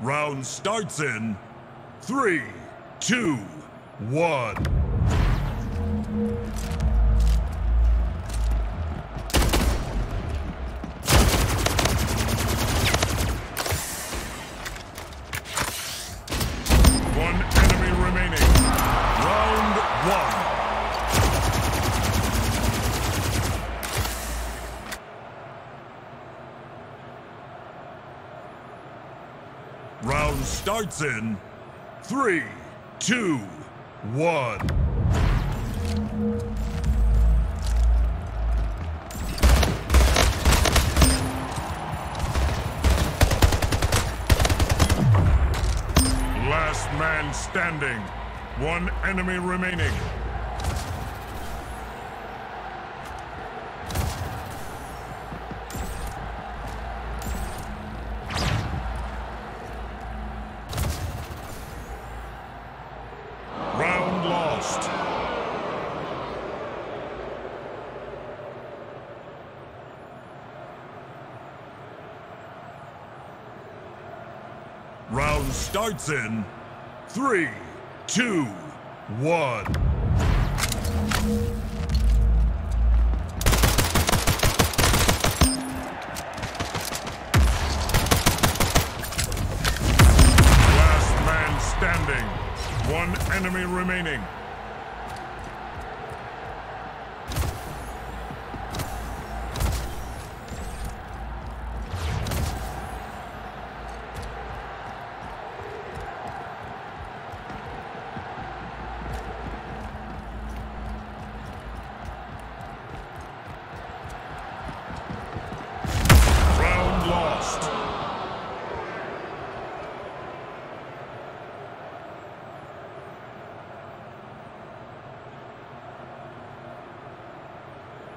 Round starts in three, two, one. One enemy remaining. Round one. Round starts in three, two, one. Last man standing. One enemy remaining. Round starts in three, two, one. Last man standing. One enemy remaining.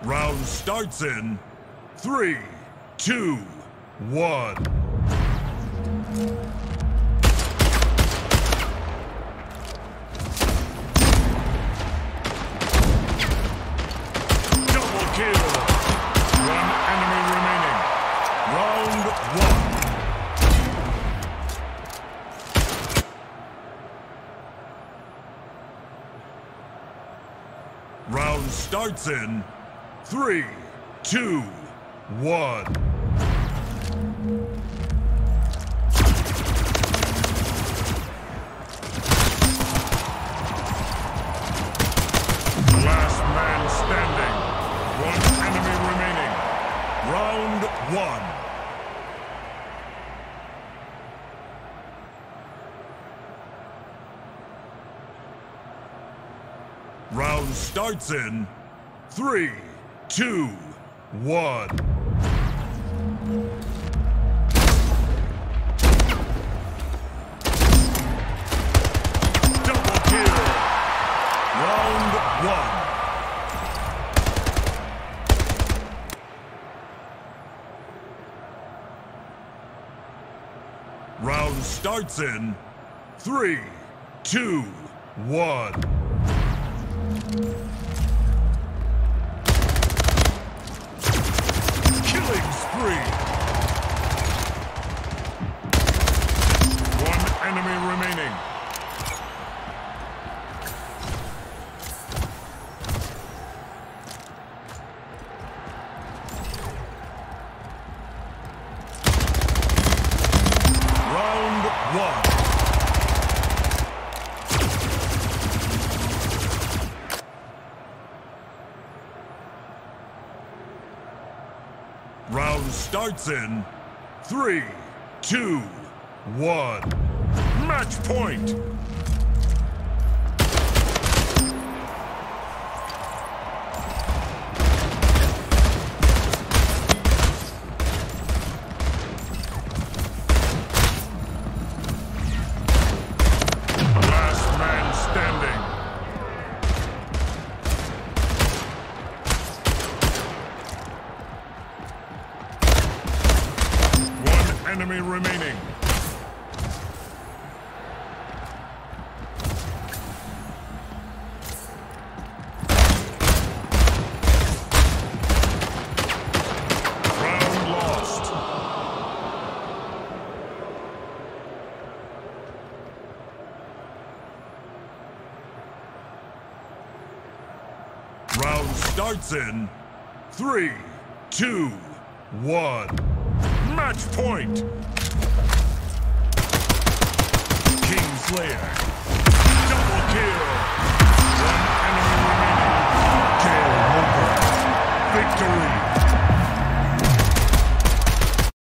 Round starts in three, two, one. Double kill. One enemy remaining. Round one. Round starts in three, two, one. Last man standing. One enemy remaining. Round one. Round starts in three, two, one. Double kill. Round one. Round starts in three, two, one. Killing spree. One enemy remaining. Round one. Round starts in three, two, one. Match point. enemy remaining. starts in three, two, one. Match point! Kingslayer. Double kill! One enemy remaining. Game over. Victory!